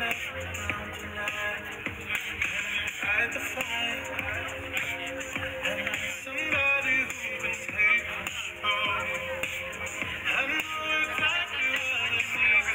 i'm trying to fight.